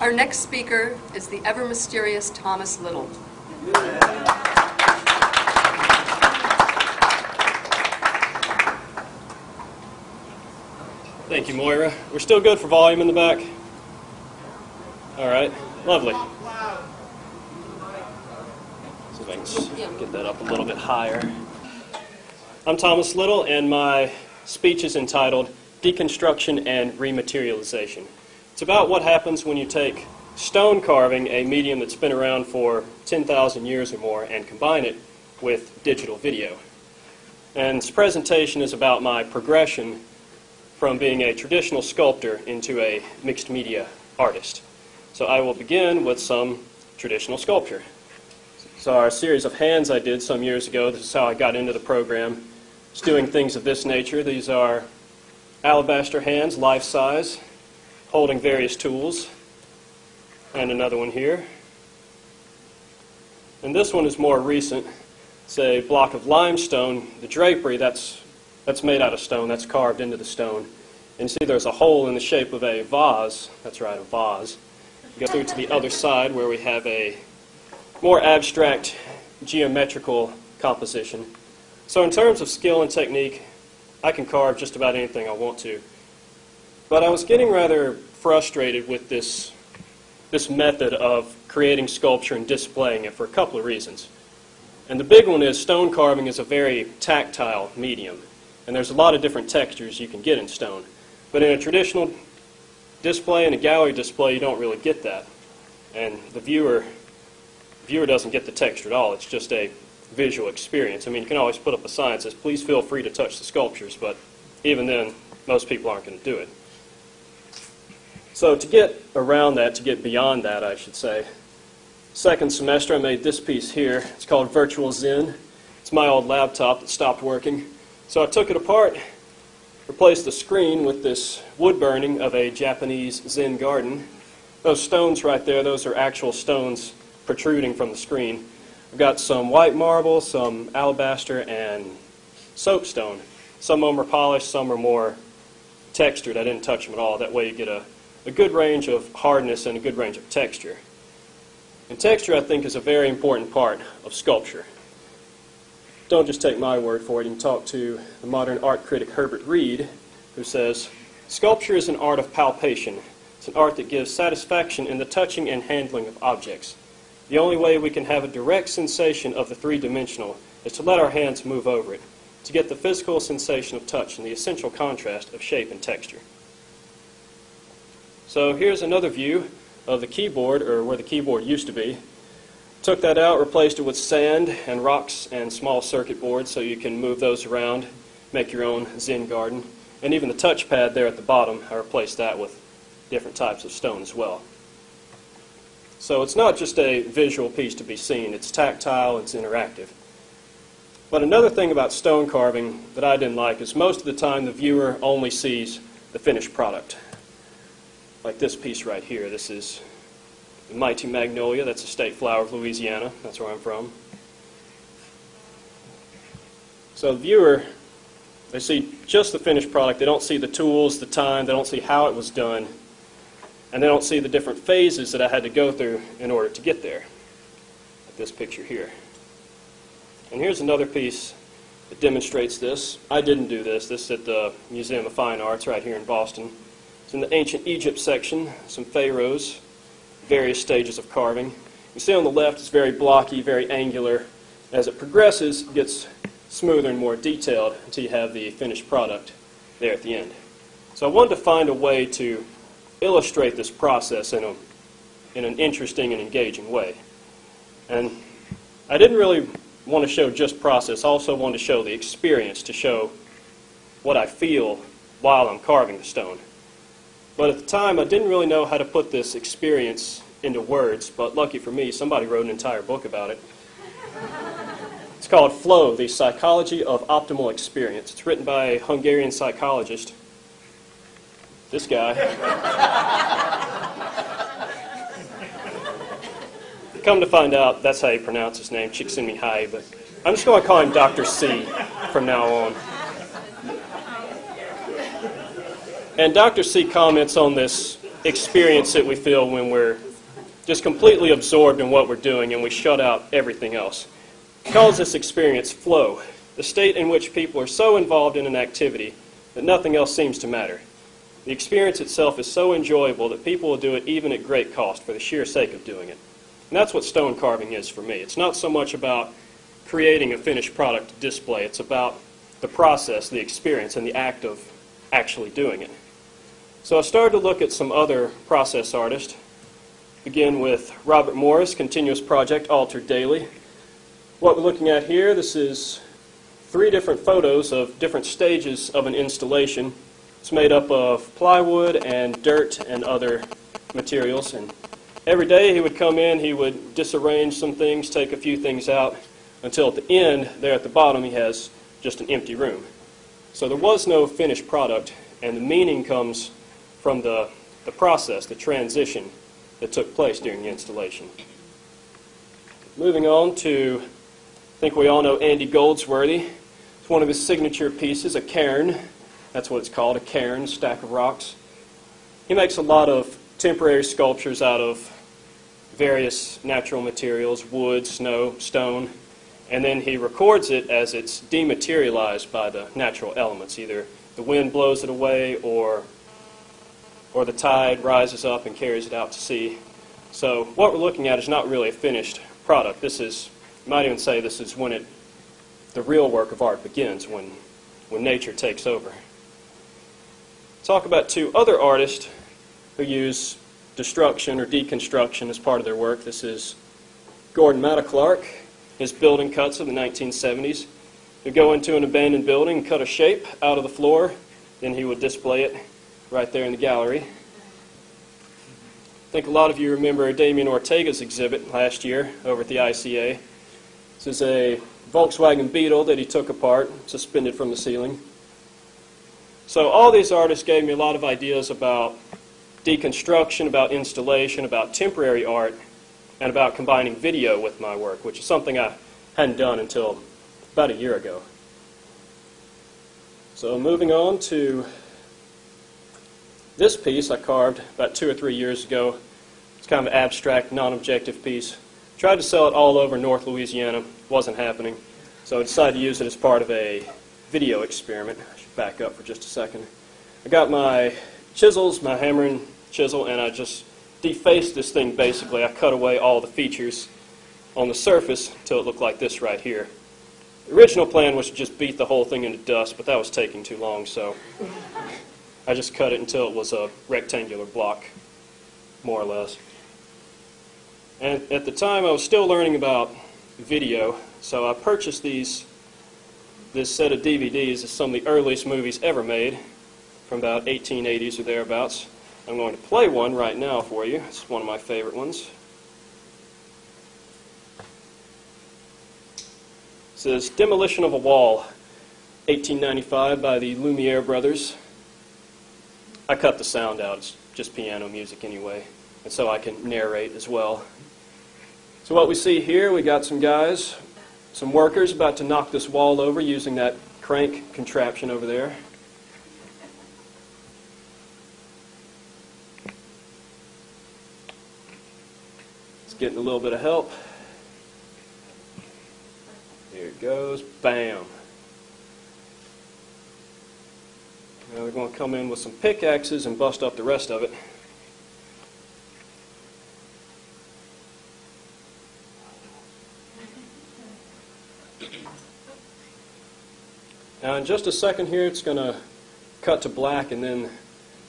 Our next speaker is the ever mysterious Thomas Little. Thank you, Moira. We're still good for volume in the back? All right, lovely. I can get that up a little bit higher. I'm Thomas Little, and my speech is entitled Deconstruction and Rematerialization. It's about what happens when you take stone carving, a medium that's been around for 10,000 years or more, and combine it with digital video. And this presentation is about my progression from being a traditional sculptor into a mixed media artist. So I will begin with some traditional sculpture. So our series of hands I did some years ago, this is how I got into the program. Just doing things of this nature. These are alabaster hands, life size, holding various tools. And another one here. And this one is more recent. It's a block of limestone. The drapery, that's that's made out of stone, that's carved into the stone. And see there's a hole in the shape of a vase. That's right, a vase. Go through to the other side where we have a more abstract geometrical composition. So in terms of skill and technique, I can carve just about anything I want to. But I was getting rather frustrated with this, this method of creating sculpture and displaying it for a couple of reasons. And the big one is stone carving is a very tactile medium. And there's a lot of different textures you can get in stone. But in a traditional display, in a gallery display, you don't really get that. And the viewer, viewer doesn't get the texture at all. It's just a visual experience. I mean, you can always put up a sign that says, please feel free to touch the sculptures, but even then, most people aren't going to do it. So to get around that, to get beyond that, I should say, second semester I made this piece here. It's called Virtual Zen. It's my old laptop that stopped working. So I took it apart, replaced the screen with this wood burning of a Japanese Zen garden. Those stones right there, those are actual stones protruding from the screen. I've got some white marble, some alabaster, and soapstone. Some of them are polished, some are more textured. I didn't touch them at all. That way you get a, a good range of hardness and a good range of texture. And texture, I think, is a very important part of sculpture don't just take my word for it. You can talk to the modern art critic Herbert Read, who says, Sculpture is an art of palpation. It's an art that gives satisfaction in the touching and handling of objects. The only way we can have a direct sensation of the three dimensional is to let our hands move over it, to get the physical sensation of touch and the essential contrast of shape and texture. So here's another view of the keyboard, or where the keyboard used to be. Took that out, replaced it with sand and rocks and small circuit boards so you can move those around, make your own Zen garden. And even the touchpad there at the bottom, I replaced that with different types of stone as well. So it's not just a visual piece to be seen, it's tactile, it's interactive. But another thing about stone carving that I didn't like is most of the time the viewer only sees the finished product. Like this piece right here. This is the mighty magnolia, that's a state flower of Louisiana. That's where I'm from. So the viewer, they see just the finished product. They don't see the tools, the time, they don't see how it was done, and they don't see the different phases that I had to go through in order to get there. Like this picture here. And here's another piece that demonstrates this. I didn't do this. This is at the Museum of Fine Arts right here in Boston. It's in the ancient Egypt section, some pharaohs various stages of carving. You see on the left it's very blocky, very angular. As it progresses, it gets smoother and more detailed until you have the finished product there at the end. So I wanted to find a way to illustrate this process in, a, in an interesting and engaging way. And I didn't really want to show just process, I also wanted to show the experience, to show what I feel while I'm carving the stone. But at the time, I didn't really know how to put this experience into words, but lucky for me, somebody wrote an entire book about it. It's called Flow, The Psychology of Optimal Experience. It's written by a Hungarian psychologist. This guy. Come to find out, that's how you pronounce his name, Csikszentmihalyi, but I'm just going to call him Dr. C from now on. And Dr. C comments on this experience that we feel when we're just completely absorbed in what we're doing and we shut out everything else. It calls this experience flow, the state in which people are so involved in an activity that nothing else seems to matter. The experience itself is so enjoyable that people will do it even at great cost for the sheer sake of doing it. And that's what stone carving is for me. It's not so much about creating a finished product to display, it's about the process, the experience, and the act of actually doing it. So I started to look at some other process artists. Begin with Robert Morris, Continuous Project, Altered Daily. What we're looking at here, this is three different photos of different stages of an installation. It's made up of plywood and dirt and other materials. And every day he would come in, he would disarrange some things, take a few things out, until at the end, there at the bottom, he has just an empty room. So there was no finished product, and the meaning comes from the, the process, the transition that took place during the installation. Moving on to, I think we all know Andy Goldsworthy. It's one of his signature pieces, a cairn. That's what it's called, a cairn, stack of rocks. He makes a lot of temporary sculptures out of various natural materials, wood, snow, stone, and then he records it as it's dematerialized by the natural elements. Either the wind blows it away or, or the tide rises up and carries it out to sea. So what we're looking at is not really a finished product. This is, you might even say this is when it, the real work of art begins, when, when nature takes over. Talk about two other artists who use destruction or deconstruction as part of their work. This is Gordon Matta-Clark, his building cuts of the 1970s. He'd go into an abandoned building cut a shape out of the floor, then he would display it right there in the gallery. I think a lot of you remember Damián Ortega's exhibit last year over at the ICA. This is a Volkswagen Beetle that he took apart, suspended from the ceiling. So all these artists gave me a lot of ideas about deconstruction, about installation, about temporary art, and about combining video with my work, which is something I hadn't done until about a year ago. So moving on to this piece I carved about two or three years ago. It's kind of an abstract, non-objective piece. Tried to sell it all over North Louisiana. Wasn't happening. So I decided to use it as part of a video experiment. I should back up for just a second. I got my chisels, my hammer and chisel, and I just defaced this thing basically. I cut away all the features on the surface until it looked like this right here. The original plan was to just beat the whole thing into dust, but that was taking too long, so I just cut it until it was a rectangular block, more or less. And at the time, I was still learning about video, so I purchased these, this set of DVDs of some of the earliest movies ever made, from about 1880s or thereabouts. I'm going to play one right now for you. It's one of my favorite ones. It says Demolition of a Wall, 1895 by the Lumiere brothers. I cut the sound out. It's just piano music anyway, and so I can narrate as well. So what we see here, we got some guys, some workers about to knock this wall over using that crank contraption over there. It's getting a little bit of help. Here it goes. Bam. Now they're going to come in with some pickaxes and bust up the rest of it. Now in just a second here, it's going to cut to black and then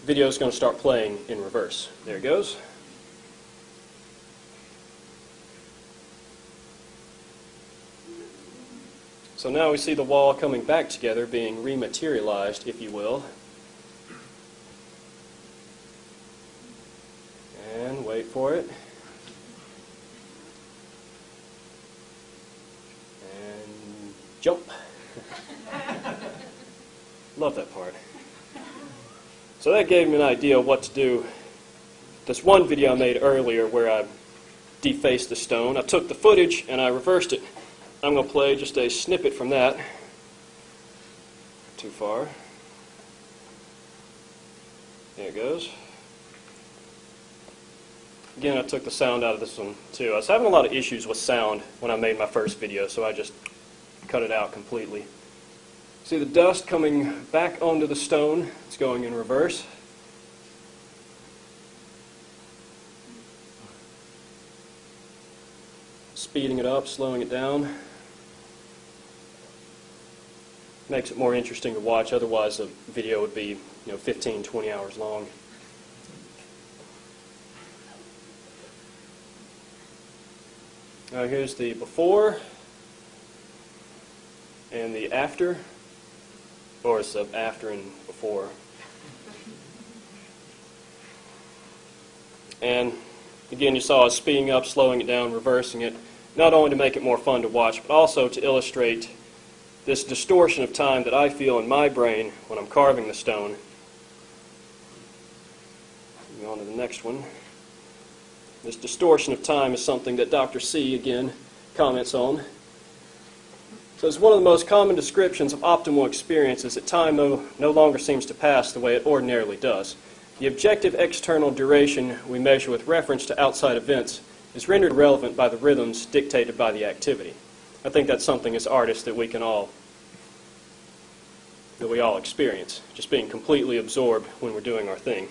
video is going to start playing in reverse. There it goes. So now we see the wall coming back together, being rematerialized, if you will. And wait for it. And jump. Love that part. So that gave me an idea of what to do. This one video I made earlier where I defaced the stone, I took the footage and I reversed it. I'm going to play just a snippet from that. Too far. There it goes. Again, I took the sound out of this one too. I was having a lot of issues with sound when I made my first video, so I just cut it out completely. See the dust coming back onto the stone. It's going in reverse. Speeding it up, slowing it down. Makes it more interesting to watch. Otherwise, a video would be, you know, 15, 20 hours long. Now here's the before and the after, or it's the after and before. And again, you saw us speeding up, slowing it down, reversing it, not only to make it more fun to watch, but also to illustrate this distortion of time that I feel in my brain when I'm carving the stone. Moving on to the next one. This distortion of time is something that Dr. C, again, comments on. So it's one of the most common descriptions of optimal experience is that time no, no longer seems to pass the way it ordinarily does. The objective external duration we measure with reference to outside events is rendered relevant by the rhythms dictated by the activity. I think that's something as artists that we can all that we all experience, just being completely absorbed when we're doing our thing.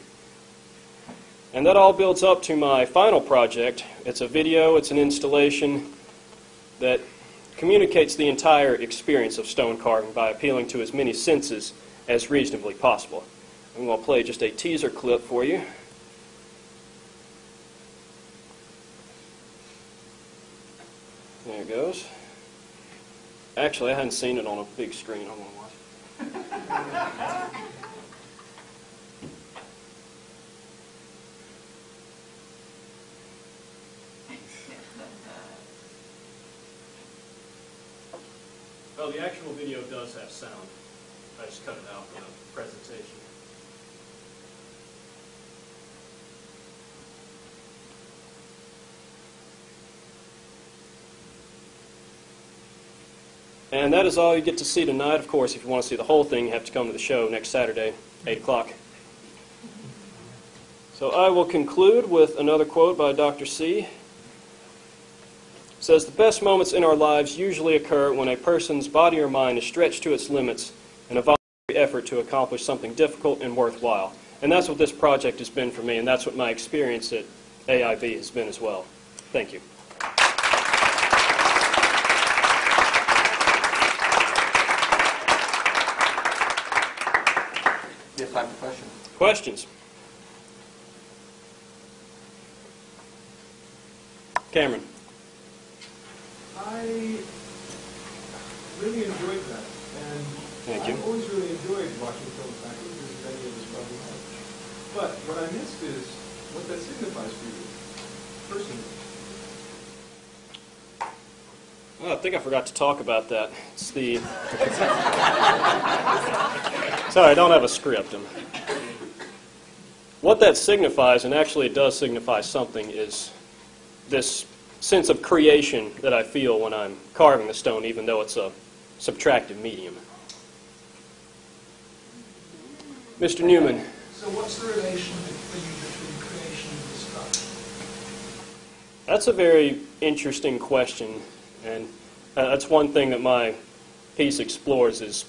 And that all builds up to my final project. It's a video, it's an installation that communicates the entire experience of stone carving by appealing to as many senses as reasonably possible. I'm going to play just a teaser clip for you. There it goes. Actually, I hadn't seen it on a big screen. I want to watch. Oh, the actual video does have sound. I just cut it out for the presentation. And that is all you get to see tonight. Of course, if you want to see the whole thing, you have to come to the show next Saturday, 8 o'clock. So I will conclude with another quote by Dr. C. It says, The best moments in our lives usually occur when a person's body or mind is stretched to its limits in a voluntary effort to accomplish something difficult and worthwhile. And that's what this project has been for me, and that's what my experience at AIB has been as well. Thank you. We have time for questions. Questions? Cameron? I really enjoyed that, and Thank you. I've always really enjoyed watching films backwards, as many of us probably have. But what I missed is what that signifies for you, personally. Well, I think I forgot to talk about that. It's the. Sorry, I don't have a script. What that signifies, and actually it does signify something, is this sense of creation that I feel when I'm carving the stone, even though it's a subtractive medium. Mr. Newman, So what's the relation between creation and destruction? That's a very interesting question, and uh, that's one thing that my piece explores is,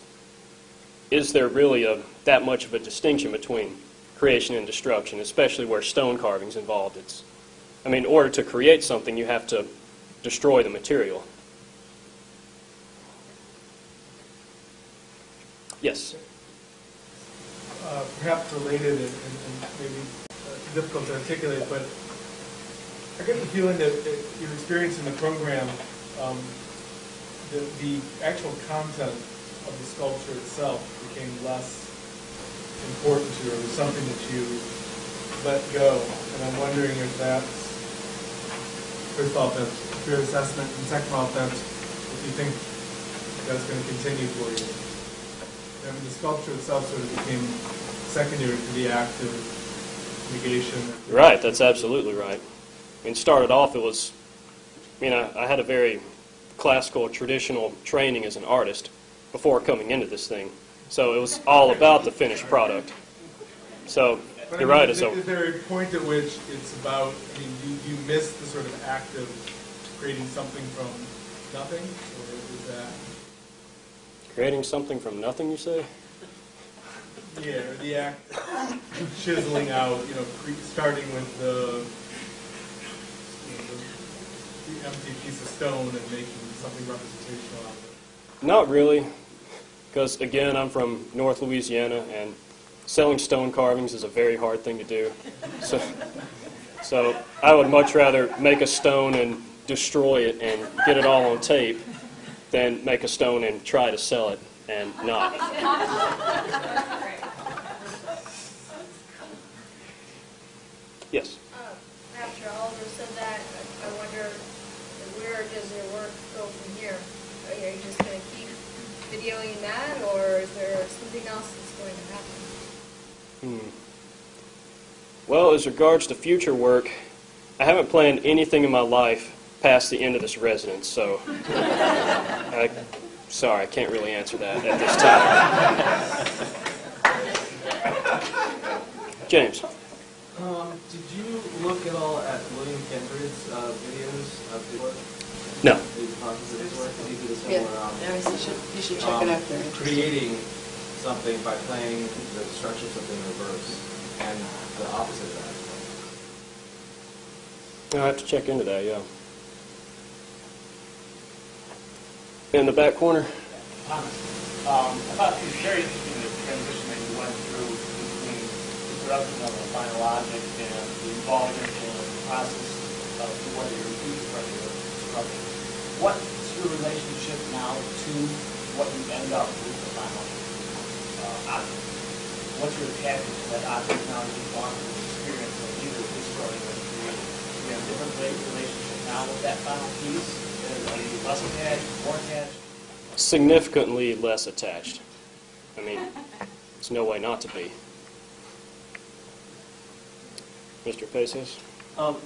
is there really a, that much of a distinction between creation and destruction, especially where stone carving's involved? It's, I mean, in order to create something, you have to destroy the material. Yes. Uh, Perhaps related and and- maybe uh, difficult to articulate, but I get the feeling that that your experience in the program, um, the the actual content of the sculpture itself became less important to you, or was something that you let go. And I'm wondering if that's, first of all, that's fair assessment, and second of all, if that's, if you think that's going to continue for you. I mean, the sculpture itself sort of became secondary to the act of negation. Right, that's absolutely right. I mean, started off, it was, I mean, I, I had a very classical, traditional training as an artist before coming into this thing. So it was all about the finished product. So But You're mean, right, is a- Is there a point at which it's about, I mean, do you miss the sort of act of creating something from nothing? Or is that, Creating something from nothing, you say? yeah, or the act of chiseling out, you know, starting with the, you know, the- the empty piece of stone and making something representational out of it? Not really, because again, I'm from North Louisiana, and selling stone carvings is a very hard thing to do. So, so I would much rather make a stone and destroy it and get it all on tape than make a stone and try to sell it and not. Yes. Uh, After Oliver said that, I I wonder, where does your work go from here? Are you just going to keep videoing that, or is there something else that's going to happen? Hmm. Well, as regards to future work, I haven't planned anything in my life past the end of this residence, so I, sorry, I can't really answer that at this time. James, Um, did you look at all at William Kentridge's uh, videos of his work? No. His process of his work? He did a Yeah, um, yeah, you should, you should check it um, out there. creating something by playing the structure of something in reverse, and the opposite of that. I'll have to check into that, yeah. In the back corner? Thomas, um, I thought it was very interesting the transition that you went through between the production of a final object and the involvement in the process of whether you're using whether you're construction. What's your relationship now to what you end up with the final uh, object? What's your attachment to that object now that you've gone through the experience of either destroying or creating? Do you have a different rela- relationship now with that final piece? Are you less attached, more attached? Significantly less attached. I mean, there's no way not to be. Mr. Paces? Um,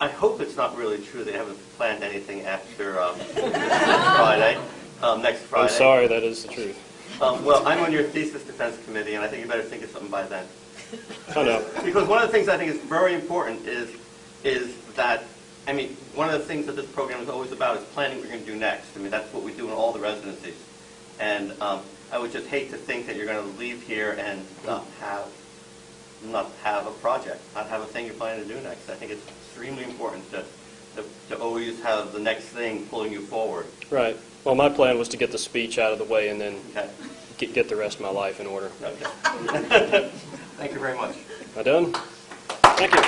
I hope it's not really true they haven't planned anything after um, Friday, um, next I'm sorry, that is the truth. Um, Well, I'm on your thesis defense committee, and I think you better think of something by then. I know. Because one of the things I think is very important is, is that, I mean, one of the things that this program is always about is planning what you're going to do next. I mean, that's what we do in all the residencies. And um, I would just hate to think that you're going to leave here and not have, not have a project, not have a thing you're planning to do next. I think it's extremely important to, to, to always have the next thing pulling you forward. Right. Well, my plan was to get the speech out of the way and then Okay? get, get the rest of my life in order. Okay. Thank you very much. Am I done? Thank you.